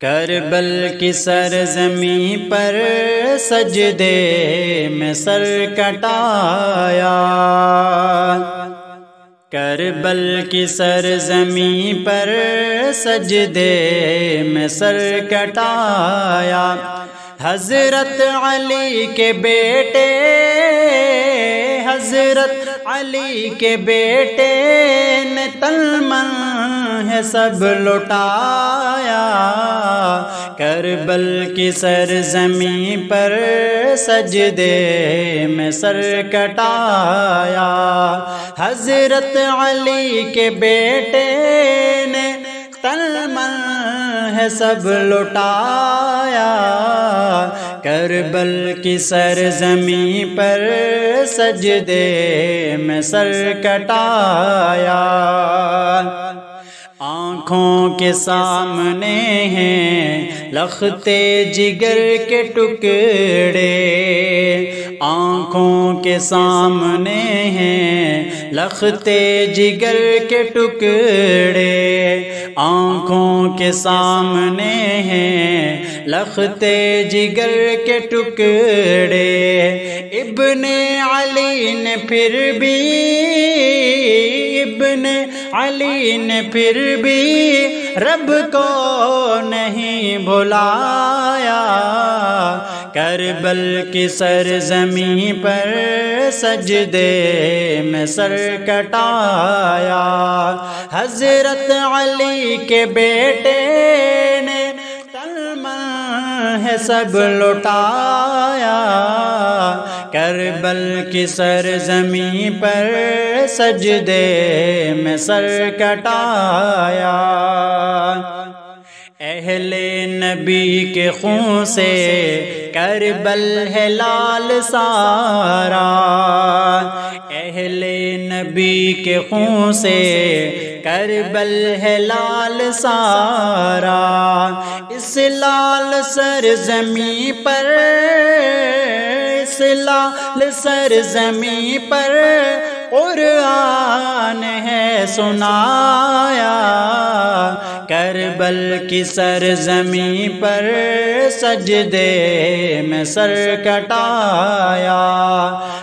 करबल की सरजमी पर सजदे में सर कटाया। करबल की सरजमी पर सजदे में सर कटाया। हज़रत अली के बेटे, हज़रत अली के बेटे ने तलमन है सब लुटाया। करबल की सर सरजमी पर सजदे में सर कटाया। हज़रत अली के बेटे ने तलमन है सब लुटाया। करबल की सरजमी पर सजदे में सर कटाया। आँखों के सामने हैं लखते जिगर के टुकड़े। आँखों के सामने हैं लखते जिगर के टुकड़े। आँखों के सामने हैं लखते जिगर के टुकड़े। इब्ने अली ने फिर भी, इब्ने अली ने फिर भी रब को नहीं भुलाया। करबल की सरजमी पर सजदे में सर कटाया। हज़रत अली के बेटे ने तलमन है सब लुटाया करबल की सरजमी पर सजदे में सर कटाया। अहले नबी के खून से करबल है लाल सारा। अहले नबी के खून से करबल है लाल सारा। इस लाल सर जमी पर इस लाल सर जमी पर कुरान है सुनाया। करबल की सरजमी पर सजदे में सर कटाया।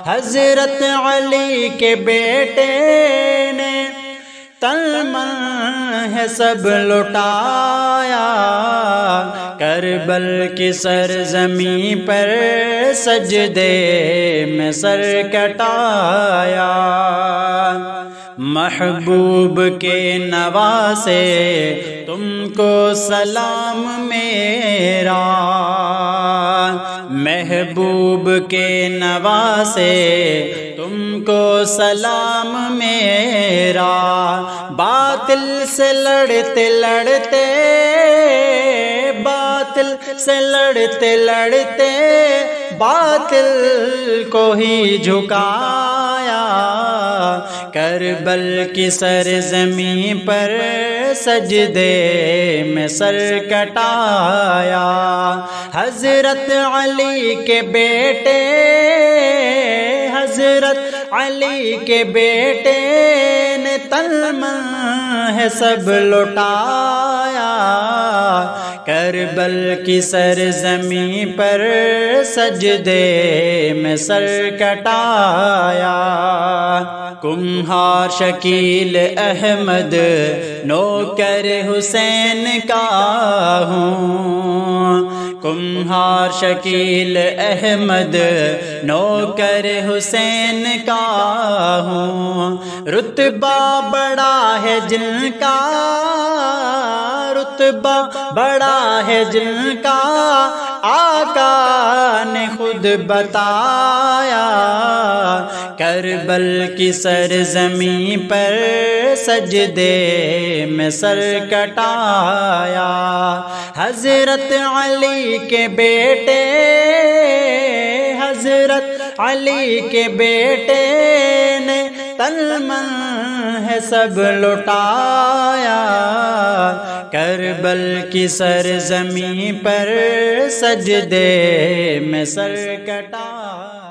हज़रत अली के बेटे ने तलमन है सब लुटाया। करबल की सरजमी पर सजदे में सर कटाया। महबूब के नवासे तुमको सलाम मेरा। महबूब के नवासे तुमको सलाम मेरा। बातिल से लड़ते लड़ते बातिल से लड़ते लड़ते बातिल को ही झुकाया। करबल की सरजमी पर सजदे में सर कटाया। हज़रत अली के बेटे, हज़रत अली के बेटे ने तलमन है सब लुटाया। करबल की सरजमी पर सजदे में सर कटाया। कुम्हार शकील अहमद, नौकर हुसैन का हूँ। कुम्हार शकील अहमद, नौकर हुसैन का हूँ। रुतबा बड़ा है जिनका रुतबा बड़ा है जिनका आका ने खुद बताया। करबल की सर सरजमी पर सजदे में सर कटाया। हज़रत अली के बेटे, हज़रत अली के बेटे ने तलमन है सब लुटाया। करबल की सर जमी पर सजदे में सर कटा